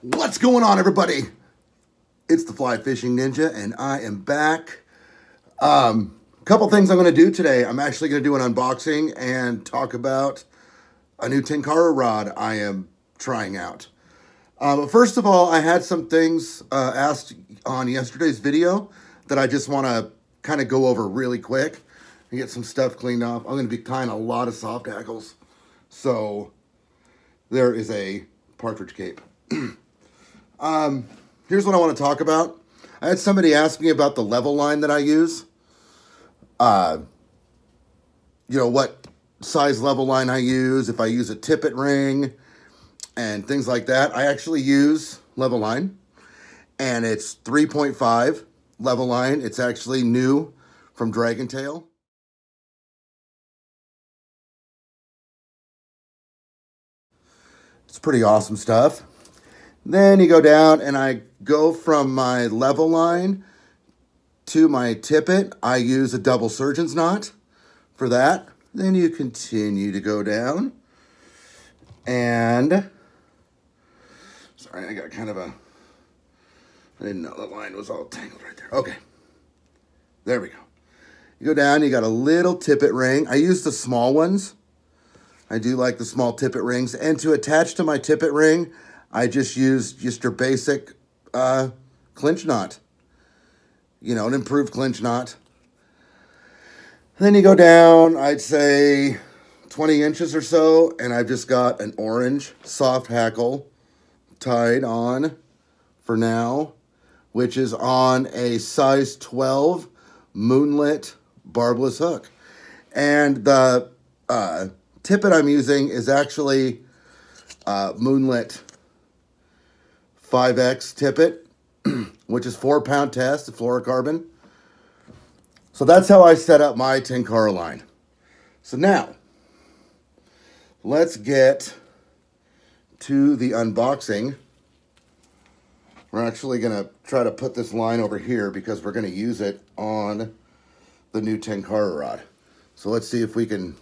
What's going on, everybody? It's the Fly Fishing Ninja, and I am back. Um, a couple things I'm going to do today. I'm actually going to do an unboxing and talk about a new Tenkara rod I am trying out. Uh, but first of all, I had some things uh, asked on yesterday's video that I just want to kind of go over really quick and get some stuff cleaned off. I'm going to be tying a lot of soft hackles. So there is a partridge cape. um, here's what I want to talk about. I had somebody ask me about the level line that I use. Uh, you know, what size level line I use, if I use a tippet ring, and things like that. I actually use level line, and it's 3.5 level line. It's actually new from Dragon Tail. It's pretty awesome stuff. Then you go down and I go from my level line to my tippet. I use a double surgeon's knot for that. Then you continue to go down and sorry, I got kind of a, I didn't know the line was all tangled right there. Okay, there we go. You go down, you got a little tippet ring. I use the small ones I do like the small tippet rings. And to attach to my tippet ring, I just use just your basic uh, clinch knot. You know, an improved clinch knot. then you go down, I'd say 20 inches or so, and I've just got an orange soft hackle tied on for now, which is on a size 12 moonlit barbless hook. And the uh, tippet I'm using is actually uh, Moonlit 5X tippet, which is four pound test, of fluorocarbon. So that's how I set up my Tenkara line. So now, let's get to the unboxing. We're actually going to try to put this line over here because we're going to use it on the new Tenkara rod. So let's see if we can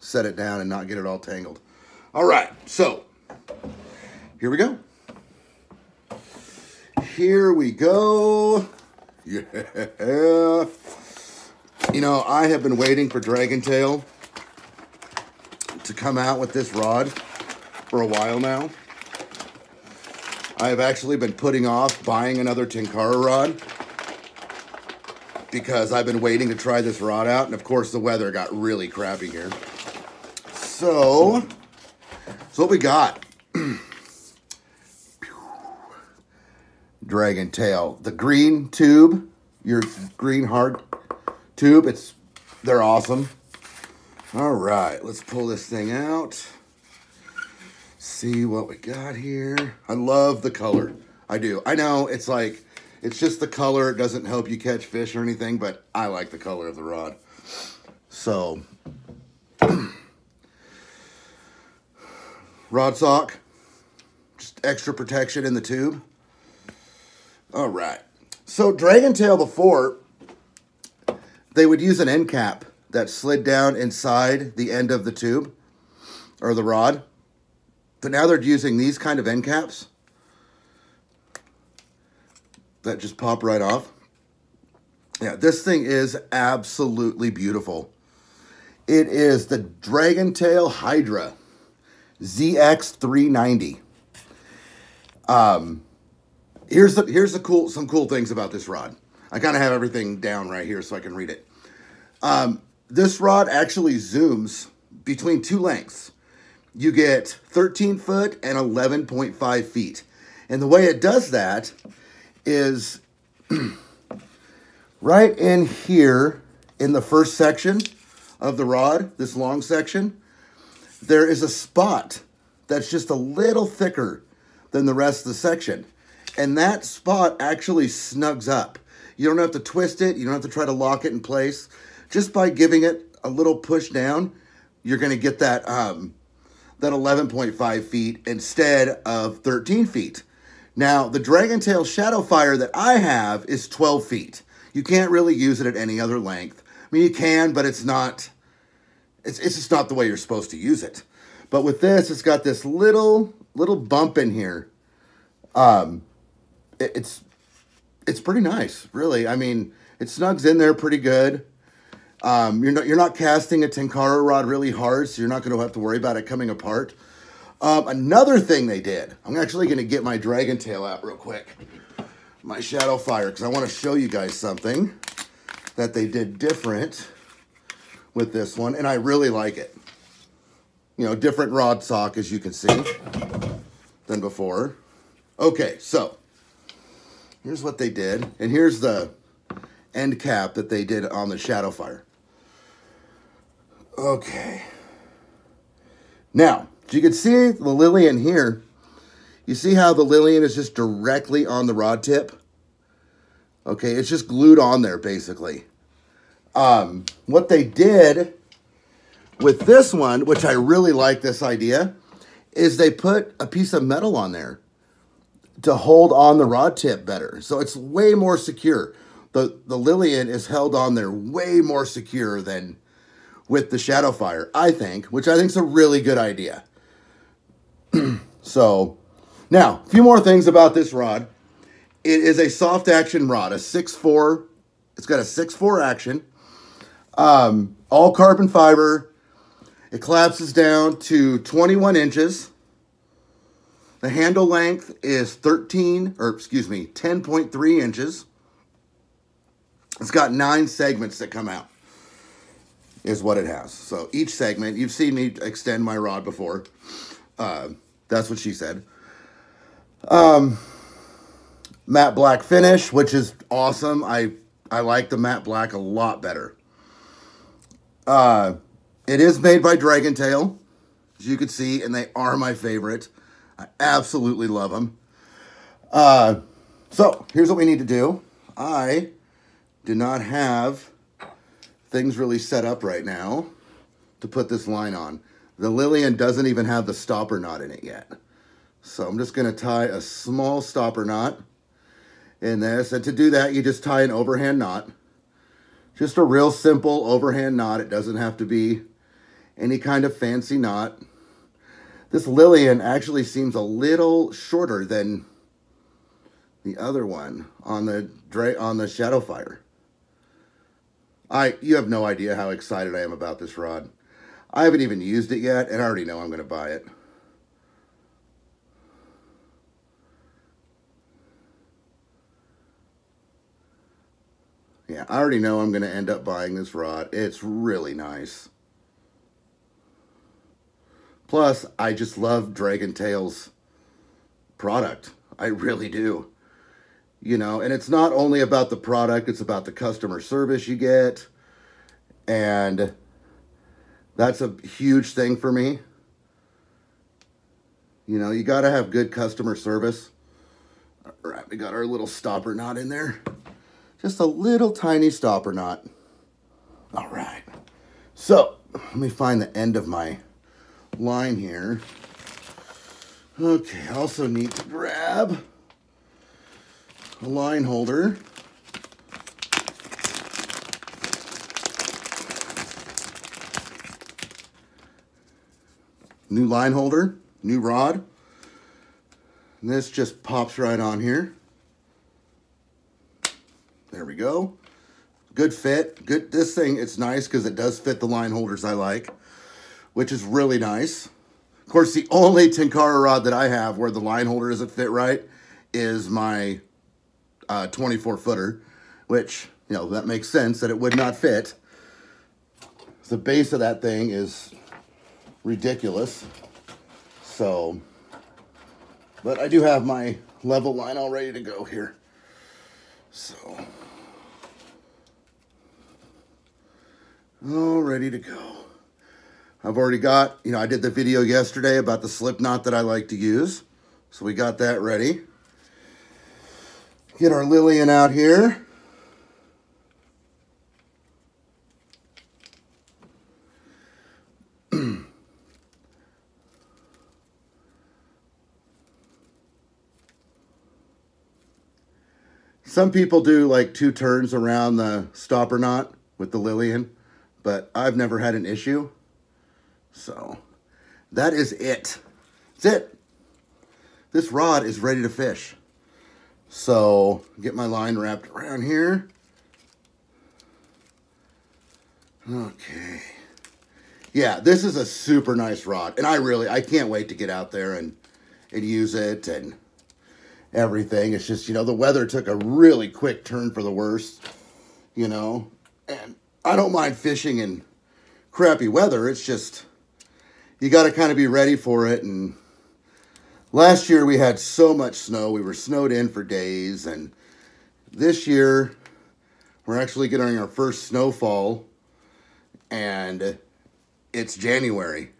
set it down and not get it all tangled. All right, so here we go. Here we go. Yeah. You know, I have been waiting for Dragon Tail to come out with this rod for a while now. I have actually been putting off buying another Tenkara rod because I've been waiting to try this rod out. And of course, the weather got really crappy here. So, so what we got? Dragon tail. The green tube, your green hard tube. It's they're awesome. All right, let's pull this thing out. See what we got here. I love the color. I do. I know it's like it's just the color. It doesn't help you catch fish or anything, but I like the color of the rod. So Rod sock, just extra protection in the tube. All right. So Dragon Tail before, they would use an end cap that slid down inside the end of the tube or the rod. But now they're using these kind of end caps that just pop right off. Yeah, this thing is absolutely beautiful. It is the Dragon Tail Hydra. ZX390. Um, here's the here's the cool some cool things about this rod. I kind of have everything down right here so I can read it. Um, this rod actually zooms between two lengths. You get 13 foot and 11.5 feet. And the way it does that is right in here in the first section of the rod, this long section, there is a spot that's just a little thicker than the rest of the section. And that spot actually snugs up. You don't have to twist it. You don't have to try to lock it in place. Just by giving it a little push down, you're going to get that, um, that 11.5 feet instead of 13 feet. Now, the Dragon Tail Shadow Fire that I have is 12 feet. You can't really use it at any other length. I mean, you can, but it's not it's, it's just not the way you're supposed to use it. But with this, it's got this little, little bump in here. Um, it, it's it's pretty nice, really. I mean, it snugs in there pretty good. Um, you're not you're not casting a Tenkara rod really hard, so you're not going to have to worry about it coming apart. Um, another thing they did, I'm actually going to get my Dragon Tail out real quick, my Shadow Fire, because I want to show you guys something that they did different with this one, and I really like it. You know, different rod sock, as you can see, than before. Okay, so here's what they did, and here's the end cap that they did on the Shadow Fire. Okay. Now, you can see the Lillian here. You see how the Lillian is just directly on the rod tip? Okay, it's just glued on there, basically. Um, what they did with this one, which I really like this idea, is they put a piece of metal on there to hold on the rod tip better. So it's way more secure. The, the Lillian is held on there way more secure than with the Shadowfire, I think, which I think is a really good idea. so, now, a few more things about this rod. It is a soft action rod, a 6.4. It's got a 6.4 action. Um, all carbon fiber. It collapses down to 21 inches. The handle length is 13, or excuse me, 10.3 inches. It's got nine segments that come out, is what it has. So each segment, you've seen me extend my rod before. Uh, that's what she said. Um, matte black finish, which is awesome. I, I like the matte black a lot better. Uh, it is made by Dragon Tail, as you can see, and they are my favorite. I absolutely love them. Uh, so, here's what we need to do. I do not have things really set up right now to put this line on. The Lillian doesn't even have the stopper knot in it yet. So I'm just going to tie a small stopper knot in this. And to do that, you just tie an overhand knot. Just a real simple overhand knot. It doesn't have to be any kind of fancy knot. This Lillian actually seems a little shorter than the other one on the on the Shadowfire. I you have no idea how excited I am about this rod. I haven't even used it yet, and I already know I'm going to buy it. Yeah, I already know I'm going to end up buying this rod. It's really nice. Plus, I just love Dragon Tail's product. I really do. You know, and it's not only about the product, it's about the customer service you get. And that's a huge thing for me. You know, you got to have good customer service. All right, we got our little stopper knot in there. Just a little tiny stopper knot. All right. So, let me find the end of my line here. Okay, also need to grab a line holder. New line holder, new rod. And this just pops right on here. There we go. Good fit. Good. This thing, it's nice because it does fit the line holders I like, which is really nice. Of course, the only Tenkara rod that I have where the line holder doesn't fit right is my uh, 24 footer, which, you know, that makes sense that it would not fit. The base of that thing is ridiculous. So, but I do have my level line all ready to go here. So, all ready to go. I've already got, you know, I did the video yesterday about the slip knot that I like to use. So we got that ready. Get our Lillian out here. Some people do like two turns around the stopper knot with the Lillian, but I've never had an issue. So that is it. That's it. this rod is ready to fish. So get my line wrapped around here. Okay. Yeah, this is a super nice rod. And I really, I can't wait to get out there and, and use it and everything. It's just, you know, the weather took a really quick turn for the worse, you know. And I don't mind fishing in crappy weather. It's just, you got to kind of be ready for it. And last year we had so much snow. We were snowed in for days. And this year we're actually getting our first snowfall and it's January.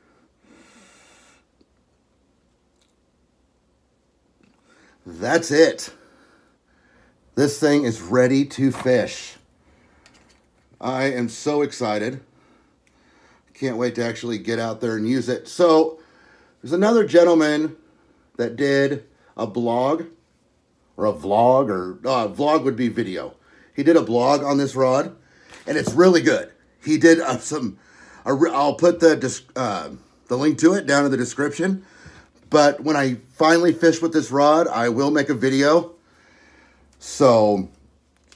That's it. This thing is ready to fish. I am so excited. Can't wait to actually get out there and use it. So, there's another gentleman that did a blog or a vlog or uh, vlog would be video. He did a blog on this rod and it's really good he did uh, some. Uh, I'll put the uh, the link to it down in the description. But when I finally fish with this rod, I will make a video. So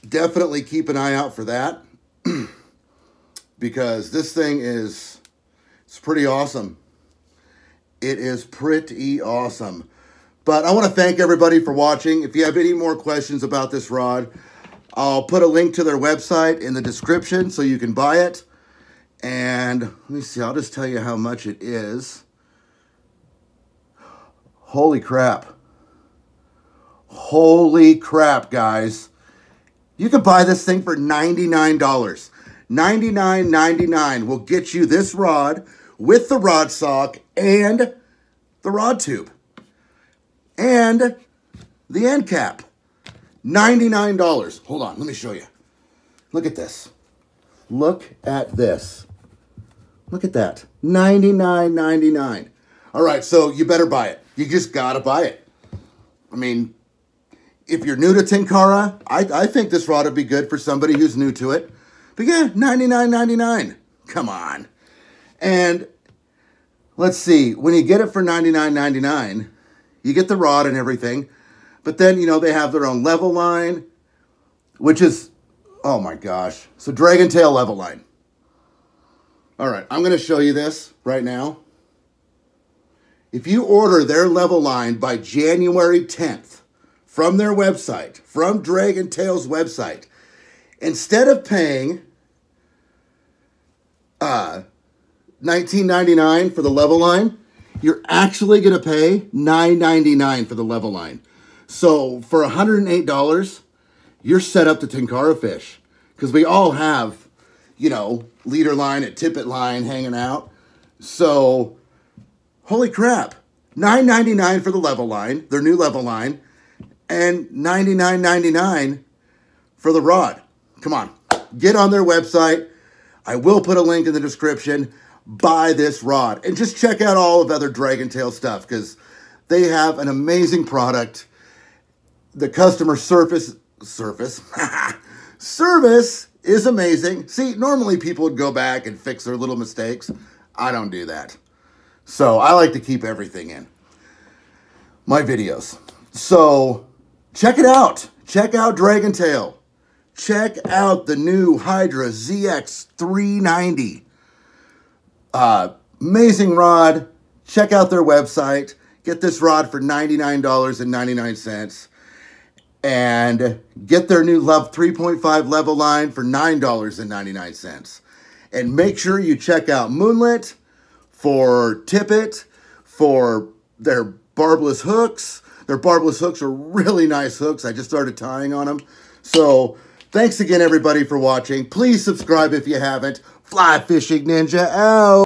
definitely keep an eye out for that because this thing is it's pretty awesome. It is pretty awesome. But I want to thank everybody for watching. If you have any more questions about this rod, I'll put a link to their website in the description so you can buy it. And let me see, I'll just tell you how much it is. Holy crap. Holy crap, guys. You can buy this thing for $99. $99.99 will get you this rod with the rod sock and the rod tube and the end cap. $99. Hold on, let me show you. Look at this. Look at this. Look at that. $99.99. All right, so you better buy it. You just got to buy it. I mean, if you're new to Tenkara, I, I think this rod would be good for somebody who's new to it. But yeah, $99.99. Come on. And let's see, when you get it for $99.99, you get the rod and everything. But then, you know, they have their own level line, which is, oh my gosh. So Dragon Tail level line. All right, I'm going to show you this right now. If you order their level line by January 10th from their website, from Dragon Tail's website, instead of paying uh, 19.99 for the level line, you're actually going to pay 9.99 for the level line. So for $108, you're set up to Tenkara fish because we all have, you know, leader line and tippet line hanging out. So, holy crap. $9.99 for the level line, their new level line, and $99.99 for the rod. Come on, get on their website. I will put a link in the description. Buy this rod and just check out all of other Dragon Tail stuff because they have an amazing product the customer service service service is amazing. See, normally people would go back and fix their little mistakes. I don't do that. So I like to keep everything in my videos. So check it out. Check out Dragon Tail. Check out the new Hydra ZX390. Uh, amazing rod. Check out their website. Get this rod for $99.99 and get their new Love 3.5 level line for $9.99. And make sure you check out Moonlit for Tippet, for their barbless hooks. Their barbless hooks are really nice hooks. I just started tying on them. So thanks again, everybody, for watching. Please subscribe if you haven't. Fly Fishing Ninja out.